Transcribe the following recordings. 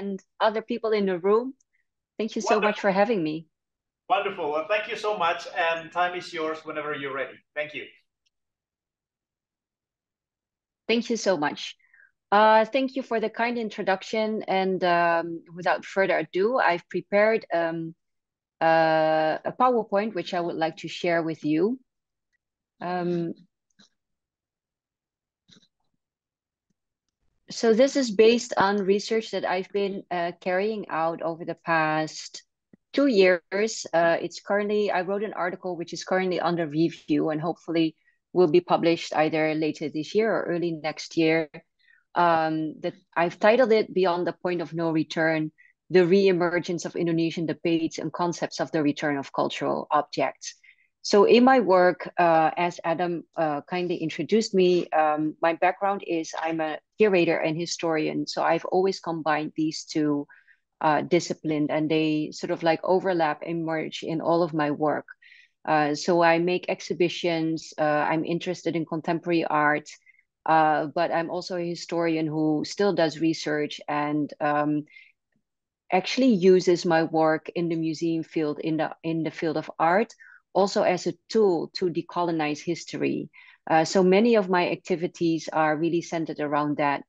and other people in the room. Thank you so Wonderful. much for having me. Wonderful. Well, thank you so much. And time is yours whenever you're ready. Thank you. Thank you so much. Uh, thank you for the kind introduction. And um, without further ado, I've prepared um, uh, a PowerPoint, which I would like to share with you. Um, so this is based on research that I've been uh, carrying out over the past two years. Uh, it's currently, I wrote an article which is currently under review and hopefully will be published either later this year or early next year. Um, that I've titled it Beyond the Point of No Return, the re-emergence of Indonesian debates and concepts of the return of cultural objects. So in my work, uh, as Adam uh, kindly introduced me, um, my background is I'm a curator and historian. So I've always combined these two uh, disciplines and they sort of like overlap and merge in all of my work. Uh, so I make exhibitions, uh, I'm interested in contemporary art, uh, but I'm also a historian who still does research and um, actually uses my work in the museum field, in the, in the field of art, also as a tool to decolonize history. Uh, so many of my activities are really centered around that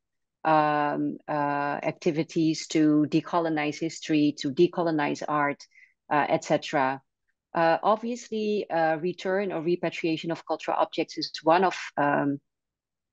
um, uh, activities to decolonize history, to decolonize art, uh, etc. Uh, obviously, uh, return or repatriation of cultural objects is one of um,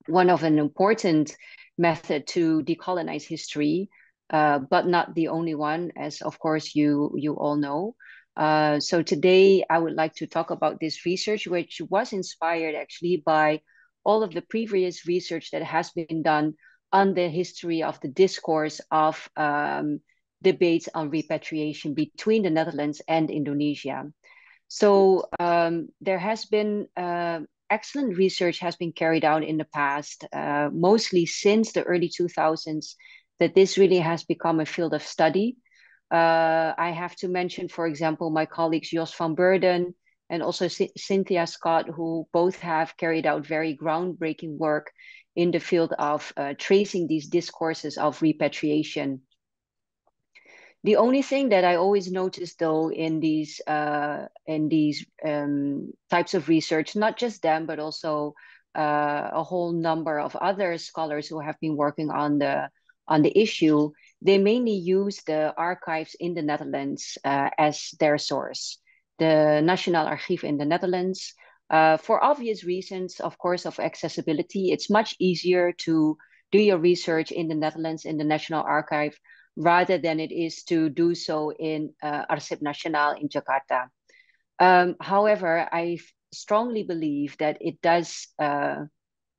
one of an important method to decolonize history, uh, but not the only one, as of course you you all know. Uh, so today I would like to talk about this research, which was inspired actually by all of the previous research that has been done on the history of the discourse of um, debates on repatriation between the Netherlands and Indonesia. So um, there has been uh, excellent research has been carried out in the past, uh, mostly since the early 2000s, that this really has become a field of study. Uh, I have to mention, for example, my colleagues Jos van Beurden and also C Cynthia Scott, who both have carried out very groundbreaking work in the field of uh, tracing these discourses of repatriation. The only thing that I always notice, though, in these uh, in these um, types of research, not just them, but also uh, a whole number of other scholars who have been working on the on the issue, they mainly use the archives in the Netherlands uh, as their source. The National Archief in the Netherlands, uh, for obvious reasons, of course, of accessibility, it's much easier to do your research in the Netherlands in the National Archive rather than it is to do so in uh, Arsip Nasional in Jakarta. Um, however, I strongly believe that it does uh,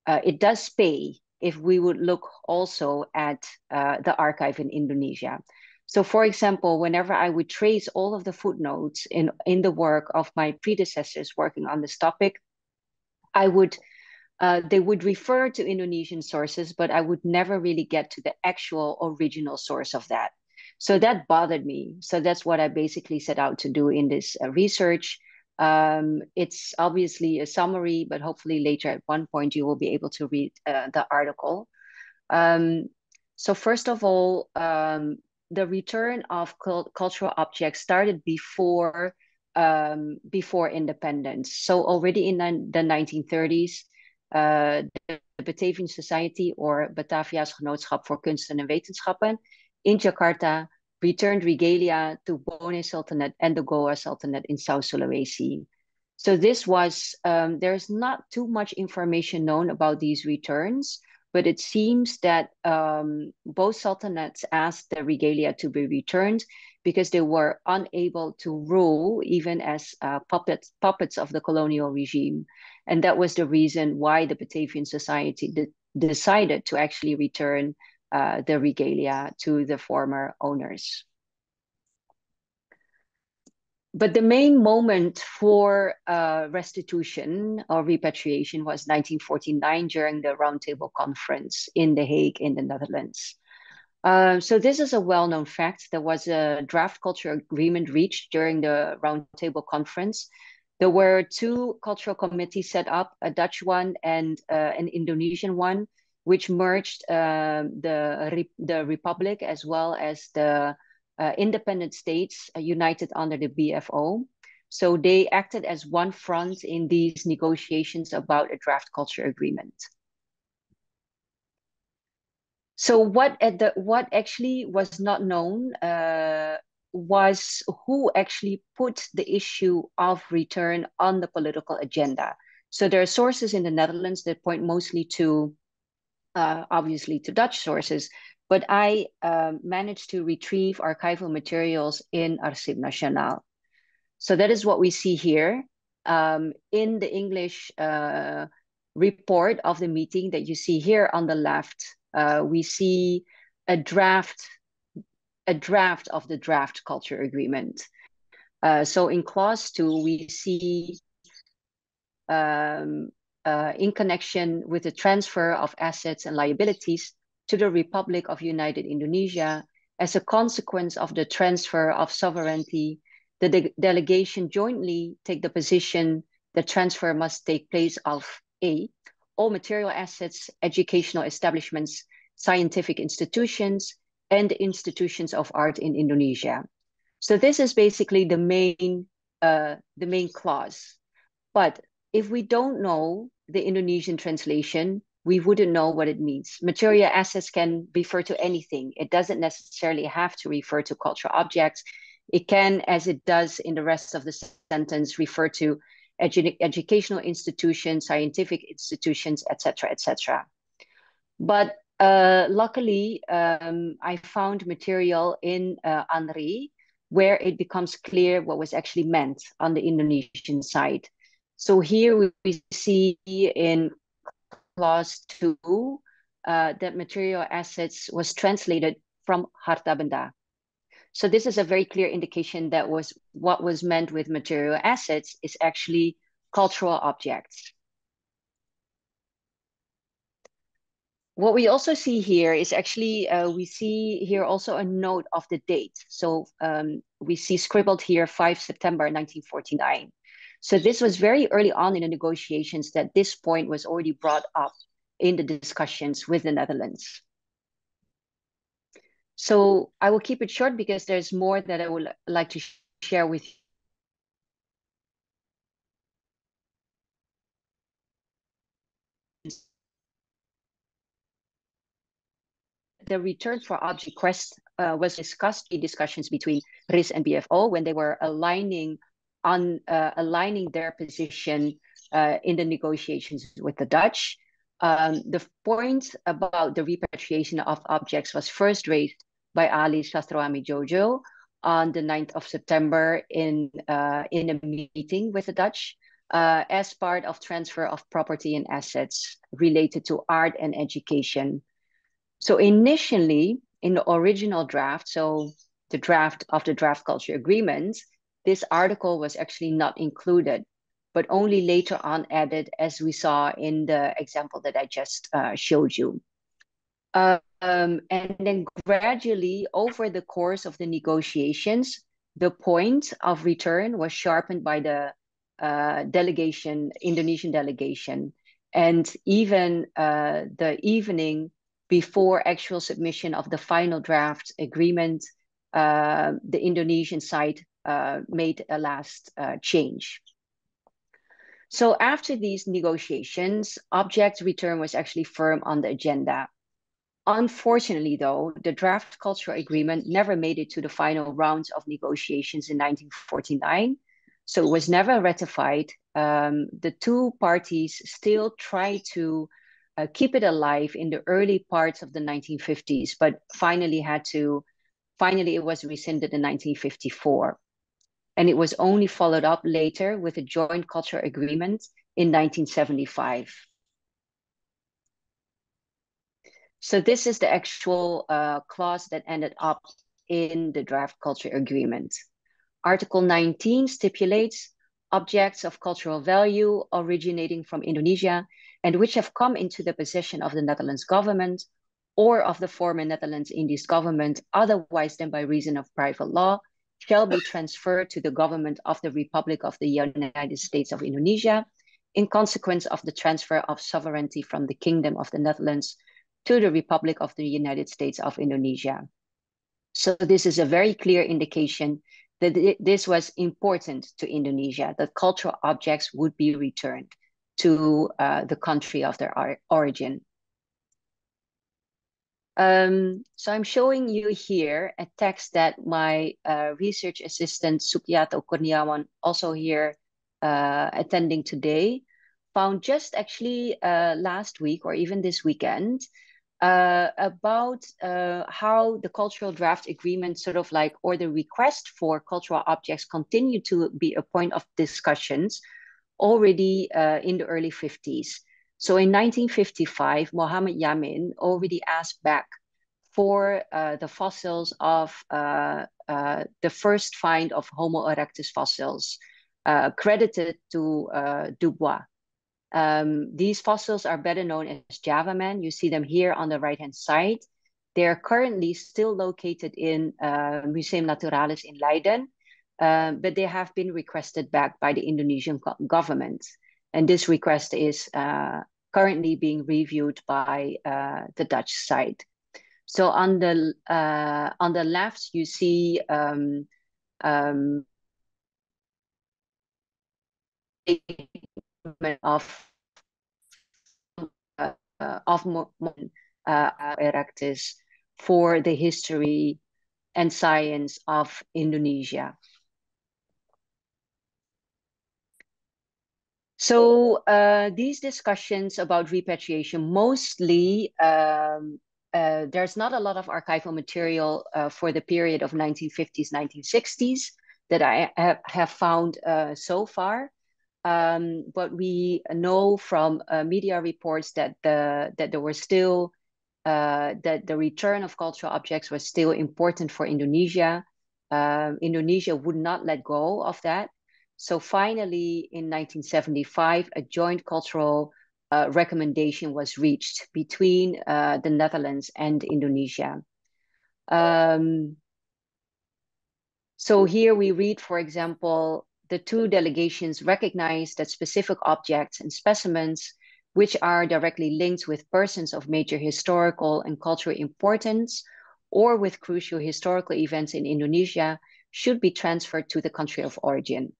uh, it does pay if we would look also at uh, the archive in Indonesia. So, for example, whenever I would trace all of the footnotes in in the work of my predecessors working on this topic, I would uh, they would refer to Indonesian sources, but I would never really get to the actual original source of that. So that bothered me. So that's what I basically set out to do in this uh, research. Um, it's obviously a summary, but hopefully later at one point you will be able to read uh, the article. Um, so first of all, um, the return of cult cultural objects started before um, before independence. So already in the 1930s, uh, de Batavian Society or Batavia's Genootschap voor Kunsten en Wetenschappen in Jakarta returned regalia to Bone Sultanate and the Goa Sultanate in South Sulawesi. So this was, um, there's not too much information known about these returns, but it seems that um, both sultanates asked the regalia to be returned because they were unable to rule even as uh, puppets, puppets of the colonial regime. And that was the reason why the Batavian Society de decided to actually return uh, the regalia to the former owners. But the main moment for uh, restitution or repatriation was 1949 during the Roundtable Conference in The Hague in the Netherlands. Uh, so this is a well-known fact. There was a draft culture agreement reached during the Roundtable Conference. There were two cultural committees set up, a Dutch one and uh, an Indonesian one, which merged uh, the, the Republic as well as the uh, independent states uh, united under the BFO. So they acted as one front in these negotiations about a draft culture agreement. So what at the what actually was not known uh, was who actually put the issue of return on the political agenda. So there are sources in the Netherlands that point mostly to, uh, obviously, to Dutch sources, but I um, managed to retrieve archival materials in Arsip Nasional. So that is what we see here um, in the English uh, report of the meeting that you see here on the left. Uh, we see a draft, a draft of the draft culture agreement. Uh, so in clause two, we see um, in connection with the transfer of assets and liabilities to the Republic of United Indonesia as a consequence of the transfer of sovereignty, the de delegation jointly take the position that transfer must take place of A, all material assets, educational establishments, scientific institutions, and institutions of art in Indonesia. So this is basically the main, uh, the main clause. But if we don't know the Indonesian translation, we wouldn't know what it means. Material assets can refer to anything. It doesn't necessarily have to refer to cultural objects. It can, as it does in the rest of the sentence, refer to edu educational institutions, scientific institutions, etc., etc. But uh, luckily, um, I found material in uh, ANRI where it becomes clear what was actually meant on the Indonesian side. So here we see in clause two, uh, that material assets was translated from harta benda. So this is a very clear indication that was what was meant with material assets is actually cultural objects. What we also see here is actually, uh, we see here also a note of the date. So um, we see scribbled here 5 September 1949. So this was very early on in the negotiations that this point was already brought up in the discussions with the Netherlands. So I will keep it short because there's more that I would like to share with you. The return for object quest uh, was discussed in discussions between RIS and BFO when they were aligning on uh, aligning their position uh, in the negotiations with the Dutch. Um, the point about the repatriation of objects was first raised by Ali Sastroamidjojo on the 9th of September in, uh, in a meeting with the Dutch uh, as part of transfer of property and assets related to art and education. So initially, in the original draft, so the draft of the draft culture agreement, this article was actually not included, but only later on added, as we saw in the example that I just uh, showed you. Um, and then gradually, over the course of the negotiations, the point of return was sharpened by the uh, delegation, Indonesian delegation. And even uh, the evening before actual submission of the final draft agreement, uh, the Indonesian side made a last uh, change. So after these negotiations, object return was actually firm on the agenda. Unfortunately, though, the draft cultural agreement never made it to the final rounds of negotiations in 1949. So it was never ratified. Um, the two parties still tried to uh, keep it alive in the early parts of the 1950s, but finally had to, finally it was rescinded in 1954 and it was only followed up later with a joint culture agreement in 1975. So this is the actual uh, clause that ended up in the draft culture agreement. Article 19 stipulates objects of cultural value originating from Indonesia and which have come into the possession of the Netherlands government or of the former Netherlands Indies government otherwise than by reason of private law shall be transferred to the government of the Republic of the United States of Indonesia in consequence of the transfer of sovereignty from the Kingdom of the Netherlands to the Republic of the United States of Indonesia. So this is a very clear indication that this was important to Indonesia, that cultural objects would be returned to uh, the country of their origin. Um, so I'm showing you here a text that my uh, research assistant Sukiyato Kurniawan, also here uh, attending today, found just actually uh, last week or even this weekend uh, about uh, how the cultural draft agreement sort of like, or the request for cultural objects continue to be a point of discussions already uh, in the early 50s. So in 1955, Mohammed Yamin already asked back for uh, the fossils of uh, uh, the first find of Homo erectus fossils, uh, credited to uh, Dubois. Um, these fossils are better known as Java man. You see them here on the right-hand side. They are currently still located in uh, Museum Naturalis in Leiden, but they have been requested back by the Indonesian government. And this request is currently being reviewed by uh, the Dutch side. So on the uh, on the left, you see um, um, of uh, of uh, Erectus for the history and science of Indonesia. So uh, these discussions about repatriation mostly, um, uh, there's not a lot of archival material uh, for the period of 1950s, 1960s that I have, have found uh, so far. Um, but we know from uh, media reports that the that there were still uh, that the return of cultural objects was still important for Indonesia. Um, Indonesia would not let go of that. So finally, in 1975, a joint cultural uh, recommendation was reached between uh, the Netherlands and Indonesia. Um, so here we read, for example, the two delegations recognize that specific objects and specimens which are directly linked with persons of major historical and cultural importance or with crucial historical events in Indonesia should be transferred to the country of origin.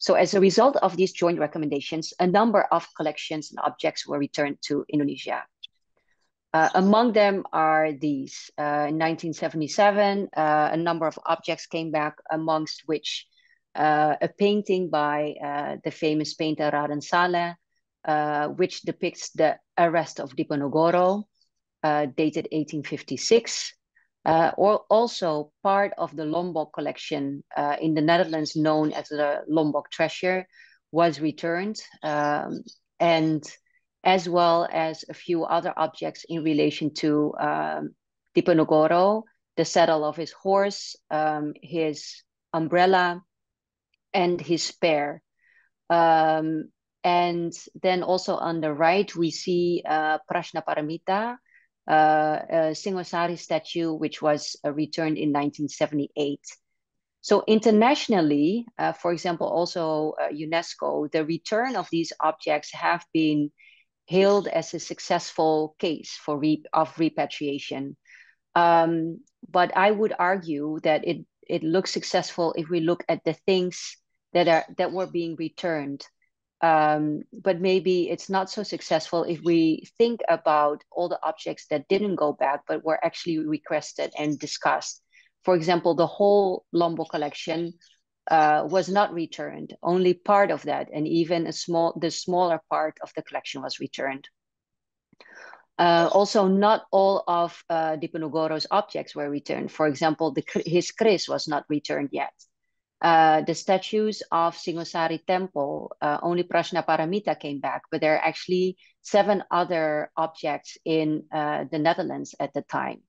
So as a result of these joint recommendations, a number of collections and objects were returned to Indonesia. Uh, among them are these. Uh, in 1977, uh, a number of objects came back, amongst which uh, a painting by uh, the famous painter Raden Saleh, uh, which depicts the arrest of Diponegoro, dated 1856 uh, or also part of the Lombok collection uh, in the Netherlands, known as the Lombok Treasure, was returned, um, and as well as a few other objects in relation to um, Diponegoro, the saddle of his horse, um, his umbrella, and his spear. Um, and then also on the right, we see uh, Prajnaparamita, uh, a Singosari statue, which was uh, returned in 1978. So internationally, uh, for example, also uh, UNESCO, the return of these objects have been hailed as a successful case for re of repatriation. Um, but I would argue that it it looks successful if we look at the things that are that were being returned um, but maybe it's not so successful if we think about all the objects that didn't go back but were actually requested and discussed. For example, the whole Lombok collection uh, was not returned. Only part of that, and even a small, the smaller part of the collection was returned. Uh, also, not all of uh, objects were returned. For example, the, his kris was not returned yet. Uh, the statues of Singosari Temple, uh, only Prajnaparamita came back, but there are actually seven other objects in uh, the Netherlands at the time.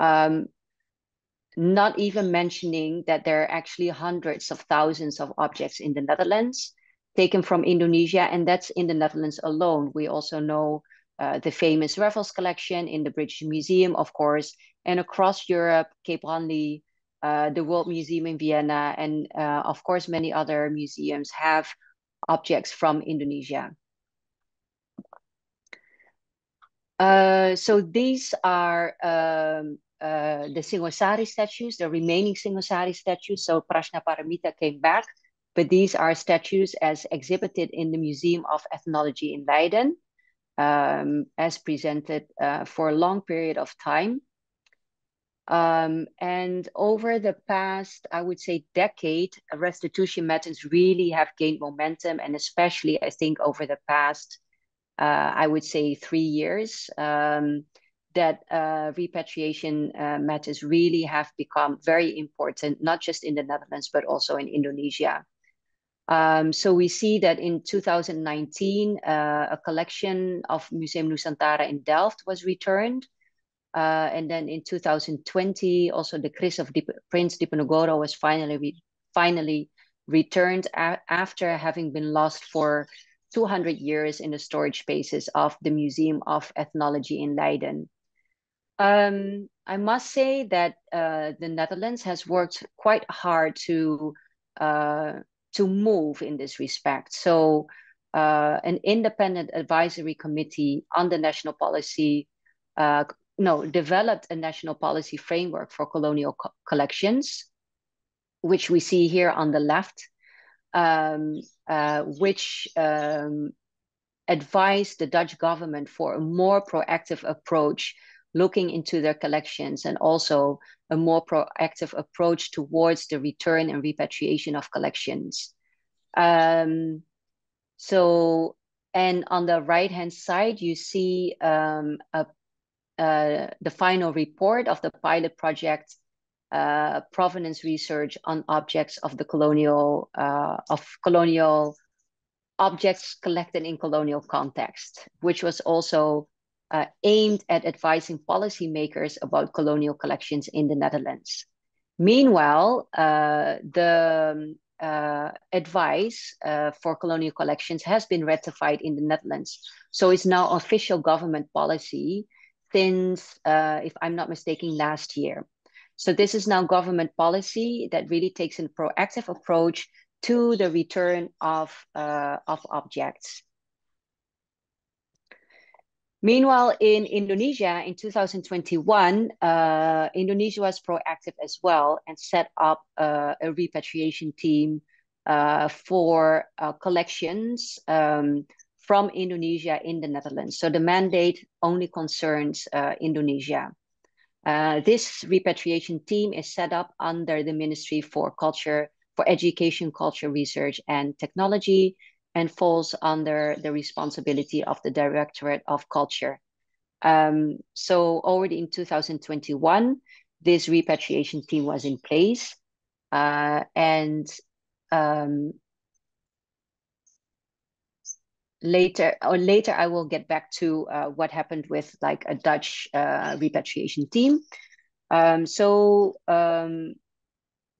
Um, not even mentioning that there are actually hundreds of thousands of objects in the Netherlands taken from Indonesia, and that's in the Netherlands alone. We also know uh, the famous Raffles collection in the British Museum, of course, and across Europe, Quai Branly, uh, the World Museum in Vienna, and uh, of course, many other museums have objects from Indonesia. Uh, so these are um, uh, the Singosari statues, the remaining Singosari statues. So Prajnaparamita came back, but these are statues as exhibited in the Museum of Ethnology in Leiden, um, as presented uh, for a long period of time. Um, and over the past, I would say, decade, restitution methods really have gained momentum, and especially, I think, over the past, uh, I would say, three years, um, that uh, repatriation uh, methods really have become very important, not just in the Netherlands, but also in Indonesia. Um, so we see that in 2019, uh, a collection of Museum Nusantara in Delft was returned. Uh, and then in 2020, also the Kris of Dip Prince Diponegoro was finally re finally returned after having been lost for 200 years in the storage spaces of the Museum of Ethnology in Leiden. Um, I must say that uh, the Netherlands has worked quite hard to uh, to move in this respect. So, uh, an independent advisory committee on the national policy uh, no, developed a national policy framework for colonial co collections, which we see here on the left, um, uh, which um, advised the Dutch government for a more proactive approach looking into their collections and also a more proactive approach towards the return and repatriation of collections. Um, so, and on the right hand side, you see um, a uh, the final report of the pilot project uh, provenance research on objects of the colonial uh, of colonial objects collected in colonial context, which was also uh, aimed at advising policymakers about colonial collections in the Netherlands. Meanwhile, uh, the uh, advice uh, for colonial collections has been ratified in the Netherlands. So it's now official government policy since, uh, if I'm not mistaken, last year. So this is now government policy that really takes a proactive approach to the return of, uh, of objects. Meanwhile, in Indonesia in 2021, uh, Indonesia was proactive as well and set up uh, a repatriation team uh, for uh, collections um, from Indonesia in the Netherlands. So the mandate only concerns uh, Indonesia. Uh, this repatriation team is set up under the Ministry for Culture, for Education, Culture, Research, and Technology, and falls under the responsibility of the Directorate of Culture. Um, so already in 2021, this repatriation team was in place, uh, and um, later or later I will get back to uh, what happened with like a Dutch uh, repatriation team. Um, so um,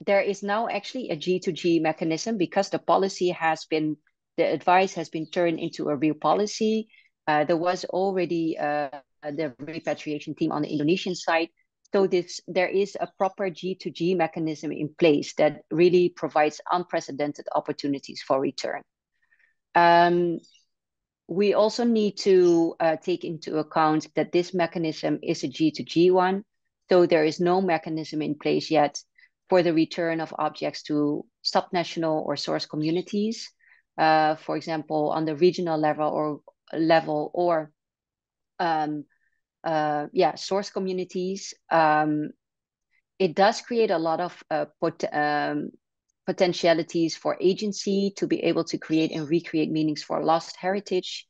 there is now actually a G2G mechanism because the policy has been, the advice has been turned into a real policy. Uh, there was already uh, the repatriation team on the Indonesian side. So this there is a proper G2G mechanism in place that really provides unprecedented opportunities for return. Um, we also need to uh, take into account that this mechanism is a G2G one. So there is no mechanism in place yet for the return of objects to subnational or source communities. Uh, for example, on the regional level or level or um, uh, yeah, source communities. Um, it does create a lot of uh, pot um, potentialities for agency to be able to create and recreate meanings for lost heritage.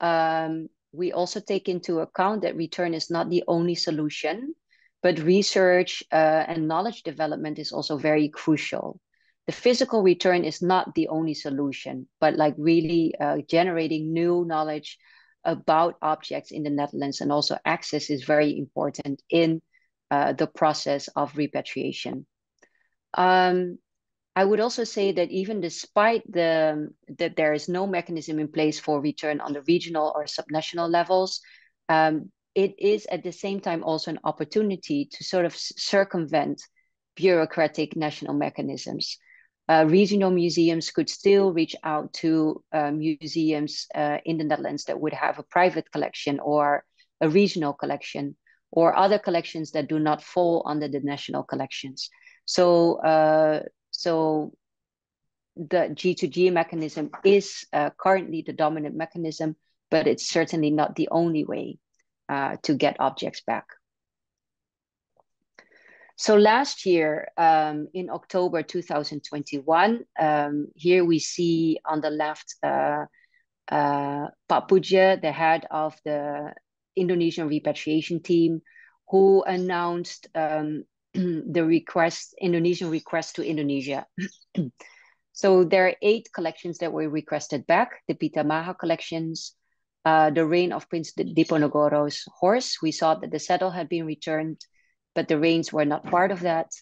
Um, we also take into account that return is not the only solution, but research uh, and knowledge development is also very crucial. The physical return is not the only solution, but like really uh, generating new knowledge about objects in the Netherlands and also access is very important in uh, the process of repatriation. Um, I would also say that even despite the that there is no mechanism in place for return on the regional or subnational levels, um, it is at the same time also an opportunity to sort of circumvent bureaucratic national mechanisms. Uh, regional museums could still reach out to uh, museums uh, in the Netherlands that would have a private collection or a regional collection or other collections that do not fall under the national collections. So, uh, so the G2G mechanism is uh, currently the dominant mechanism, but it's certainly not the only way uh, to get objects back. So last year, um, in October 2021, um, here we see on the left uh, uh, the head of the Indonesian repatriation team, who announced um, the request, Indonesian request to Indonesia. so there are eight collections that were requested back, the Pita Maha collections, uh, the reign of Prince Diponegoro's horse. We saw that the saddle had been returned, but the reins were not part of that.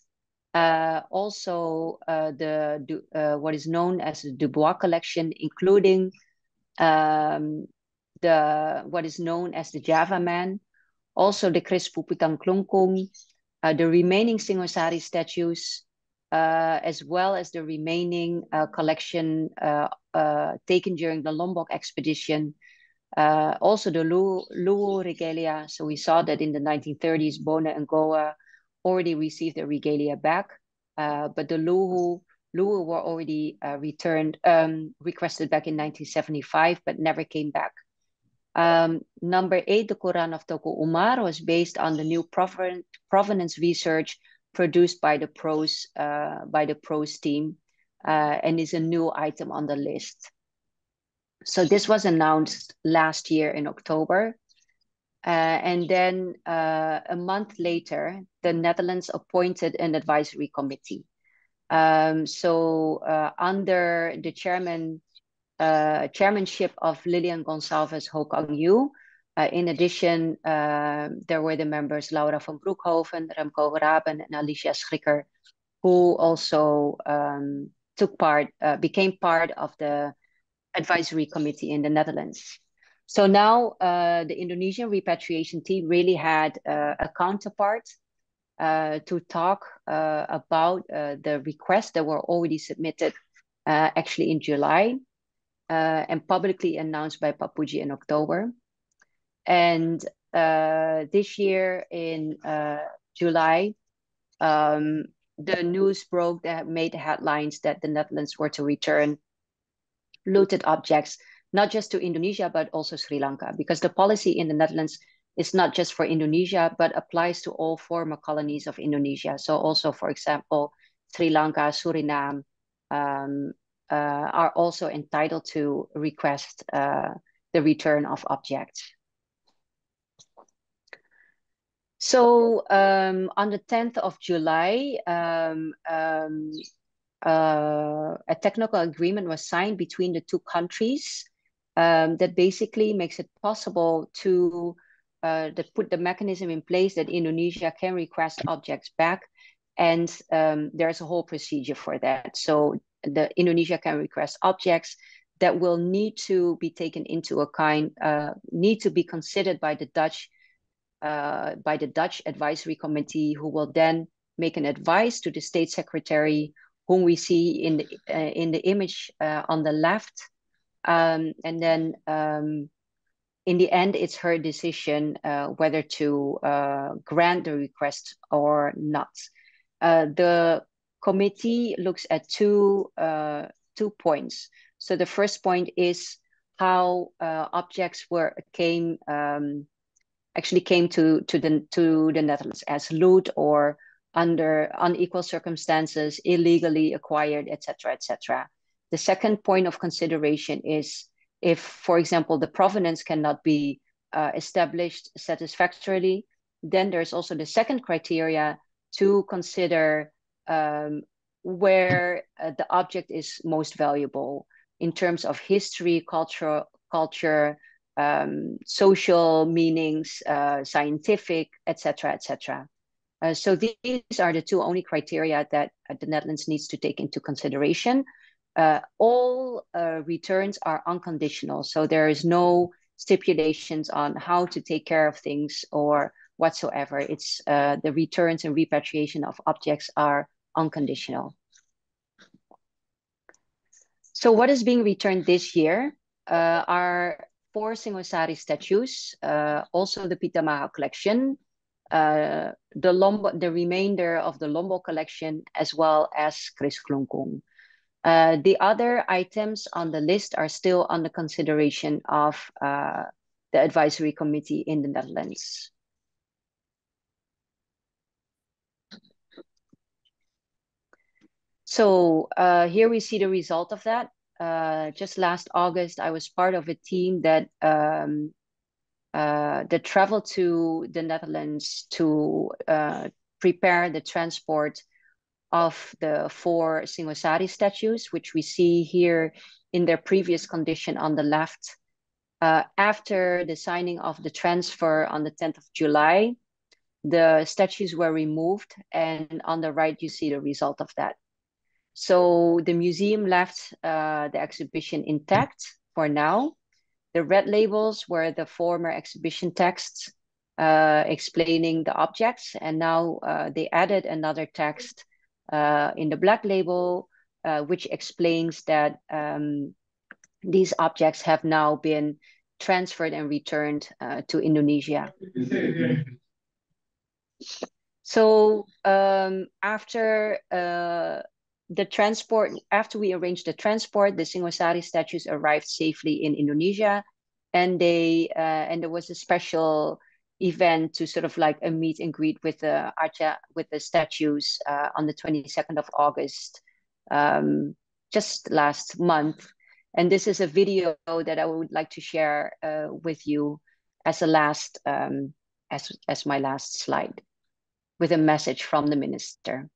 Uh, also, uh, the uh, what is known as the Dubois collection, including um, the what is known as the Java Man, also the Kris Puputan Klungkung, the remaining Singosari statues, uh, as well as the remaining uh, collection uh, uh, taken during the Lombok expedition. Uh, also the Luwu, regalia. So we saw that in the 1930s, Bone and Goa already received the regalia back, but the Luwu were already returned, um, requested back in 1975, but never came back. Um, number eight, the Quran of Teuku Umar was based on the new provenance research produced by the pros uh, by the pros team uh, and is a new item on the list. So this was announced last year in October. Uh, and then uh, a month later, the Netherlands appointed an advisory committee. Um, so uh, under the chairman uh, chairmanship of Lilian Gonçalves-Ho Kang You. Uh, in addition, uh, there were the members Laura van Broekhoven, Remco Raben, and Alicia Schrikker, who also um, took part, uh, became part of the advisory committee in the Netherlands. So now uh, the Indonesian repatriation team really had uh, a counterpart to talk about the requests that were already submitted actually in July uh, and publicly announced by Pak Puji in October. And uh, this year in uh, July, um, the news broke that made the headlines that the Netherlands were to return looted objects, not just to Indonesia, but also Sri Lanka, because the policy in the Netherlands is not just for Indonesia, but applies to all former colonies of Indonesia. So also, for example, Sri Lanka, Suriname, um, are also entitled to request uh, the return of objects. So um, on the 10th of July, um, um, uh, a technical agreement was signed between the two countries um, that basically makes it possible to uh, put the mechanism in place that Indonesia can request objects back. And um, there's a whole procedure for that. So the Indonesia can request objects that will need to be taken into account, uh, need to be considered by the Dutch uh, by the Dutch advisory committee, who will then make an advice to the state secretary, whom we see in the uh, in the image uh, on the left, um, and then. Um, in the end, it's her decision uh, whether to uh, grant the request or not. the committee looks at two uh, two points. So the first point is how uh, objects were came um, actually came to to the to the Netherlands as loot or under unequal circumstances, illegally acquired, etc., etc. The second point of consideration is if, for example, the provenance cannot be uh, established satisfactorily, then there's also the second criteria to consider um, where uh, the object is most valuable in terms of history, culture, culture, um, social meanings, uh, scientific, etc., etc. Uh, so these are the two only criteria that uh, the Netherlands needs to take into consideration. Uh, all uh, returns are unconditional, so there is no stipulations on how to take care of things or whatsoever. It's the returns and repatriation of objects are unconditional. So what is being returned this year uh, are four Singosari statues, uh, also the Pitamaha collection, uh, the Lombok, the remainder of the Lombok collection, as well as Kris Klungkung. Uh, the other items on the list are still under consideration of uh, the advisory committee in the Netherlands. So uh, here we see the result of that. Uh, just last August, I was part of a team that um, uh, that traveled to the Netherlands to uh, prepare the transport of the four Singosari statues, which we see here in their previous condition on the left. Uh, after the signing of the transfer on the 10th of July, the statues were removed, and on the right, you see the result of that. So the museum left uh, the exhibition intact for now. The red labels were the former exhibition texts uh, explaining the objects, and now uh, they added another text uh, in the black label, uh, which explains that um, these objects have now been transferred and returned uh, to Indonesia. So um, after the transport, after we arranged the transport, the Singosari statues arrived safely in Indonesia, and they uh, and there was a special event to sort of like a meet and greet with the Arca with the statues uh, on the 22nd of August, um, just last month. And this is a video that I would like to share uh, with you as a last um, as as my last slide, with a message from the minister.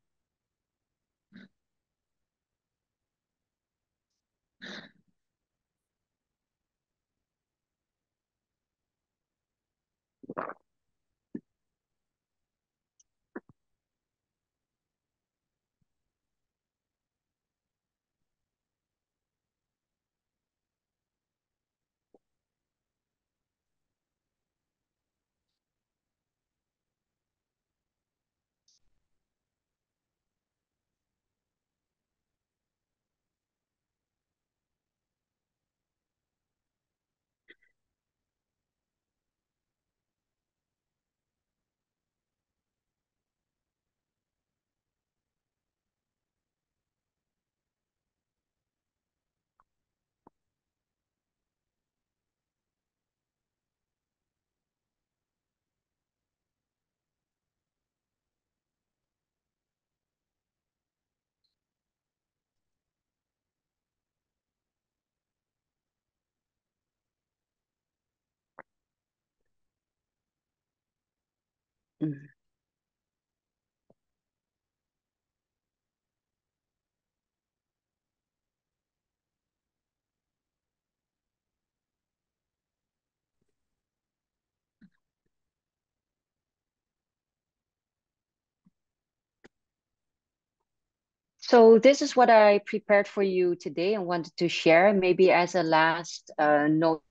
Mm. So this is what I prepared for you today and wanted to share maybe as a last uh, note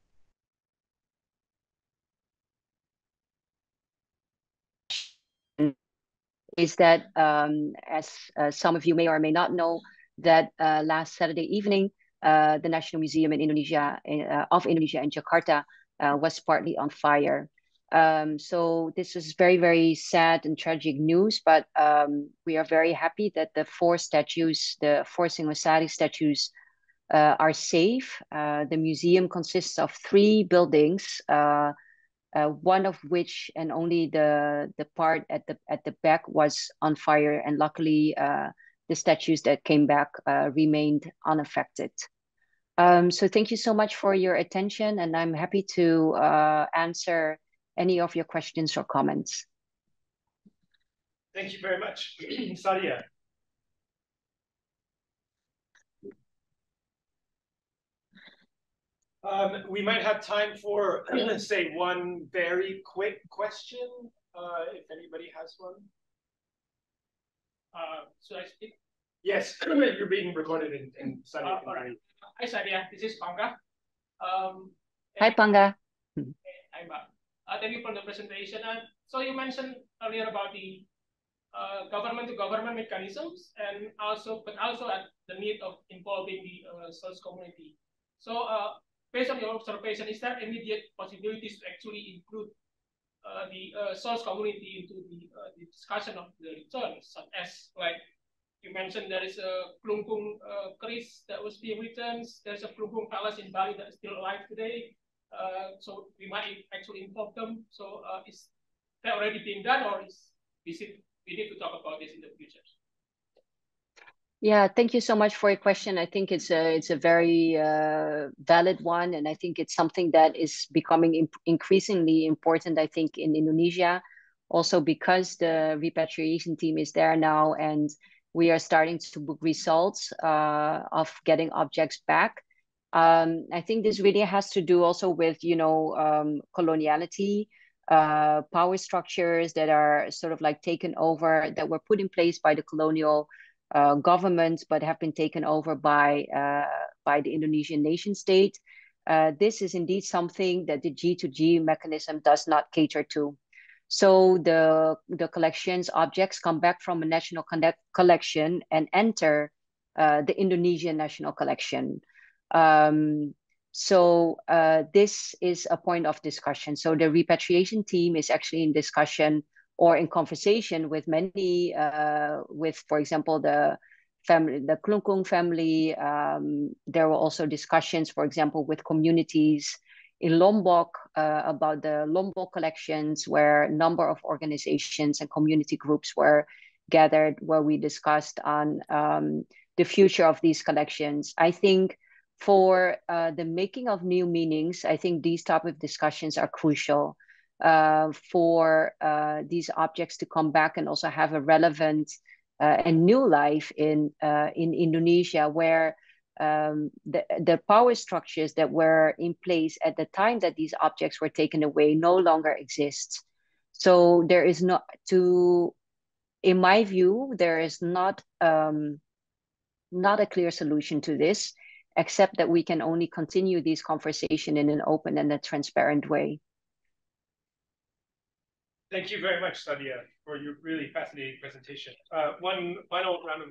is that, um, as uh, some of you may or may not know, that uh, last Saturday evening, uh, the National Museum in Indonesia uh, of Indonesia in Jakarta uh, was partly on fire. Um, so this is very, very sad and tragic news, but um, we are very happy that the four statues, the four Singosari statues, uh, are safe. the museum consists of three buildings uh, one of which and only the the part at the at the back was on fire, and luckily uh, the statues that came back uh, remained unaffected. Um, so thank you so much for your attention, and I'm happy to uh, answer any of your questions or comments. Thank you very much, Sadiah. Um, we might have time for, say, one very quick question, uh, if anybody has one. Uh, should I speak? Yes, you're being recorded in, in Sunny. Uh, right. Hi, Sadiah. This is Panga. Um, Hi, Panga. Hi, Ma. Uh, thank you for the presentation. Uh, so you mentioned earlier about the uh, government to government mechanisms and also, but also at the need of involving the uh, source community. So uh, based on your observation, is there immediate possibilities to actually include uh, the uh, source community into the, uh, the discussion of the returns, such as like you mentioned there is a Klungkung uh, Keris that was being returned. There's a Klungkung Palace in Bali that is still alive today. Uh, so we might actually inform them. So uh, is that already being done or is, is it, we need to talk about this in the future? Yeah, thank you so much for your question. I think it's a it's a very uh, valid one, and I think it's something that is becoming imp increasingly important. I think in Indonesia, also because the repatriation team is there now, and we are starting to book results uh, of getting objects back. Um, I think this really has to do also with you know um, coloniality, uh, power structures that are sort of like taken over that were put in place by the colonial uh, governments, but have been taken over by uh, by the Indonesian nation state. Uh, this is indeed something that the G2G mechanism does not cater to. So the, the collections objects come back from a national connect, collection and enter uh, the Indonesian national collection. Um, so uh, this is a point of discussion. So the repatriation team is actually in discussion or in conversation with many, uh, with, for example, the family, the Klungkung family. Um, there were also discussions, for example, with communities in Lombok uh, about the Lombok collections, where a number of organizations and community groups were gathered, where we discussed on um, the future of these collections. I think for uh, the making of new meanings, I think these type of discussions are crucial uh, for uh, these objects to come back and also have a relevant uh, and new life in uh, in Indonesia, where um, the, the power structures that were in place at the time that these objects were taken away no longer exist. So there is not to, in my view, there is not um, not a clear solution to this, except that we can only continue these conversation in an open and a transparent way. Thank you very much, Sadiah, for your really fascinating presentation. Uh, one final round of